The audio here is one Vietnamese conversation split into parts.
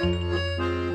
Música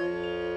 Música